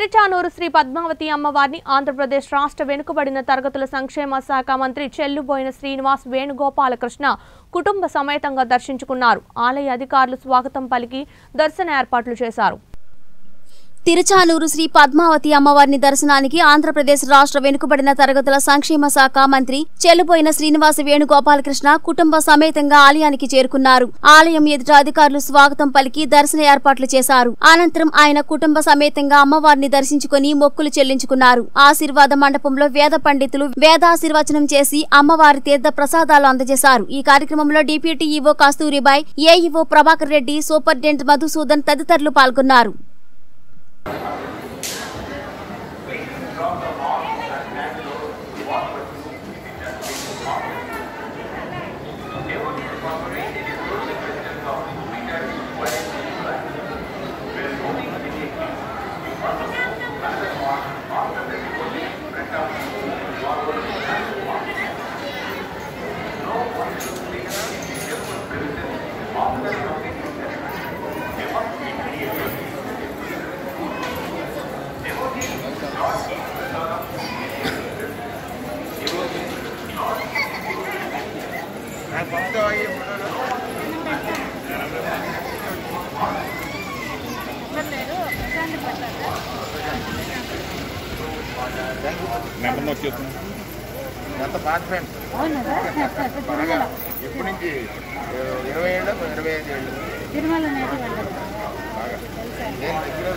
తిరుచానూరు శ్రీ పద్మావతి అమ్మవారిని ఆంధ్రప్రదేశ్ రాష్ట్ర వెనుకబడిన తరగతుల సంక్షేమ శాఖ మంత్రి చెల్లుబోయిన శ్రీనివాస్ వేణుగోపాలకృష్ణ కుటుంబ సమేతంగా దర్శించుకున్నారు. ఆలయ అధికారులు స్వాగతం పలికి దర్శన ఏర్పాట్లు చేశారు. తిరుచానూరు శ్రీ పద్మావతి అమ్మవారిని దర్శనానికి ఆంధ్రప్రదేశ్ రాష్ట్ర వెనుకబడిన తరగతుల సంక్షేమ శాఖ మంత్రి చెల్లుపోయిన శ్రీనివాస వేణుగోపాలకృష్ణ కుటుంబ సమేతంగా ఆలయానికి చేరుకున్నారు. ఆలయం ఎదుట అధికారులు స్వాగతం పలికి దర్శన ఏర్పాట్లు చేశారు. అనంతరం ఆయన కుటుంబ సమేతంగా అమ్మవారిని దర్శించుకుని మొక్కులు చెల్లించుకున్నారు. ఆశీర్వాద మండపంలో వేద పండితులు వేదాశీర్వచనం చేసి అమ్మవారి తీర్థ ప్రసాదాలు అందజేశారు. ఈ కార్యక్రమంలో deputy EO Kasturibai AEO Prabhakar Reddy superintendent Madhusudan తదితరులు పాల్గొన్నారు. నెంబర్ నోట్ చేస్తున్నాం. ఎంత పాత ఫ్రెండ్స్ ఎప్పటి నుంచి? ఇరవై ఏళ్ళు? ఇరవై ఐదు ఏళ్ళు. బాగా. నేను దగ్గర